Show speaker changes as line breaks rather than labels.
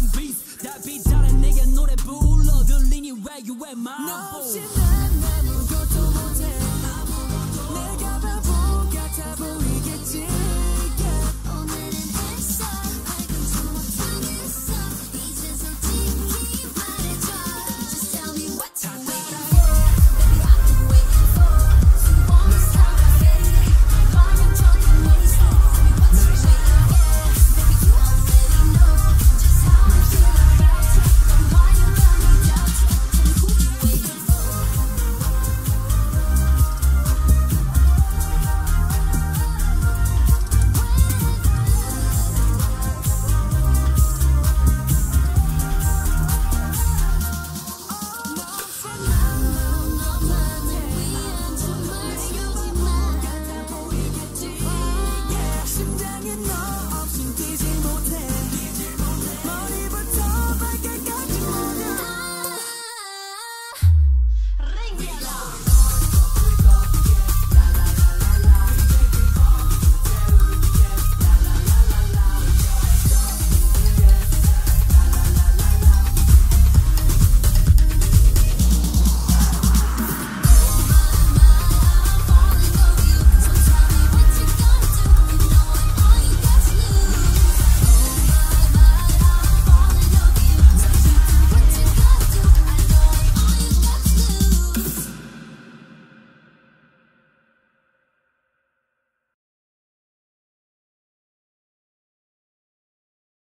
them beats that beat down a nigga know that
bull love You? Lean leaning where you at
my no,